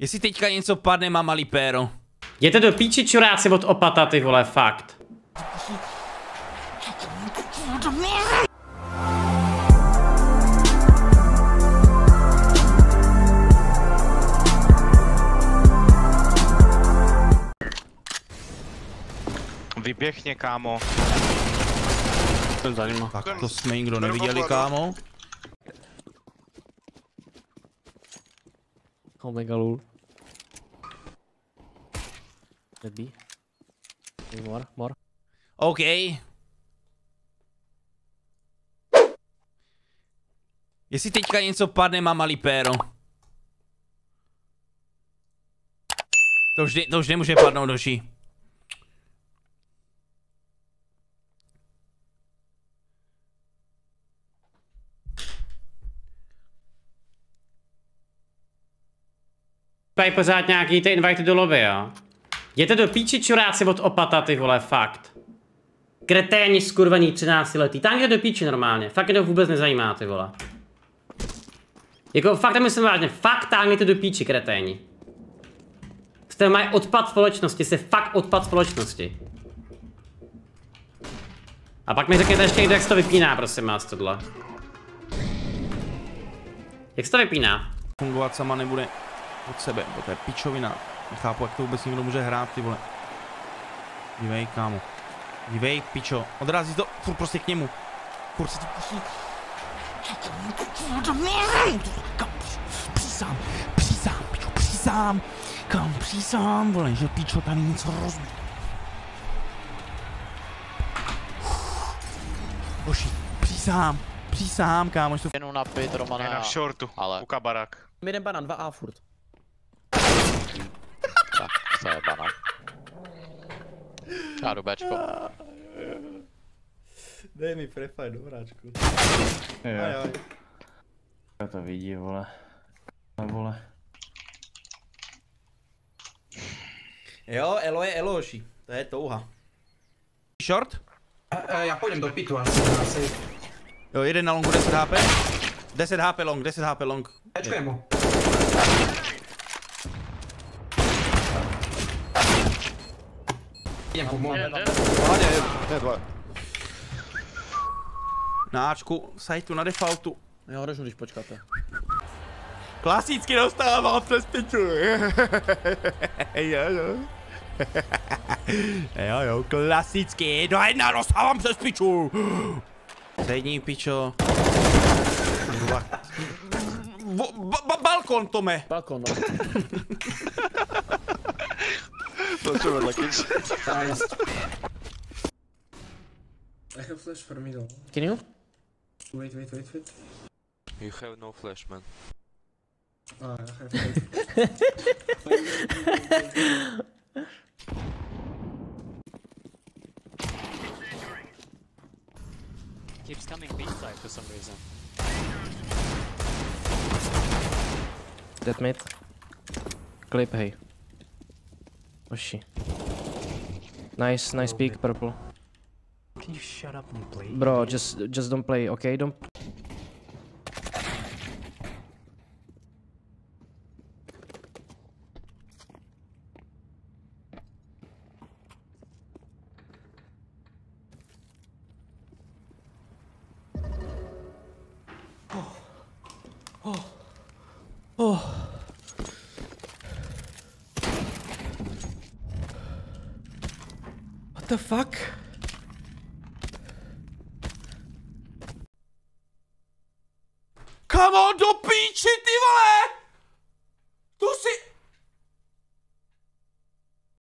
Jestli teďka něco padne, má malý péro. Jděte do píči čuráci od opata, ty vole, fakt. Vyběhně, kámo. Ten za nima. Tak to jsme nikdo neviděli, kámo. Omega lul. B. Maybe more, more. OK. Jestli teďka něco padne, má malý péro. To už, ne, to už nemůže padnout, doši. Tady pořád nějaký ty invite do lobby, jo. Jděte do píči čuráci od opata, ty vole, fakt. Kreténi skurvený 13 letý. Tam jde do píči normálně. Fakt mě to vůbec nezajímá, ty vole. Jako fakt myslím vážně. Fakt táhněte do píči, kreténi. Jste mají odpad společnosti, jste fakt odpad společnosti. A pak mi řekněte ještě někdo, jak se to vypíná, prosím vás, tohle. Jak se to vypíná? Fungovat sama nebude od sebe, bo to je pičovina. Nechápu, jak to vůbec někdo může hrát, ty vole. Dívej, kámo. Dívej, pičo. Odrazí to furt prostě k němu. Furt se to pustí. Přísám, přísám, pičo, přísám. Kam přísám, vole, že pičo tady něco rozbí. Boží, přísám, přísám, kámo, že to Jenom na pit, Romana. Je na shortu, Ale- u kabarák. Jeden banan, 2A furt. Tak, to je banan. Já jdu Bčko. Dej mi prefaj do hráčku. Jo. Já to vidí, vole. Vole. Jo, Elo je Eloši. To je touha. Short? Já půjdem do pitu asi. Jo, jeden na longu 10 HP. 10 HP long, 10 HP long. Ečkujem mu. Idem pomôcť. Na Ačku, sajtu na defaultu. Já ho režu, když počkáte. Klasicky dostávám přes piču. jo, jo. jo, jo, klasicky. Do jedna dostávám přes piču. Sední pičo. Ba- balkon, Tome. Balkon, no. Nice. I have flash for middle. Can you? Wait, wait, wait, wait. You have no flash, man. Ah, I have wait. Keeps coming B side for some reason. Dead mid. Clip, hey. Oh, Oshi. Nice, nice peek, purple. Can you shut up and play? Bro, just just don't play, okay? Don't. the fuck? Come on, do píči, ty vole! Tu si...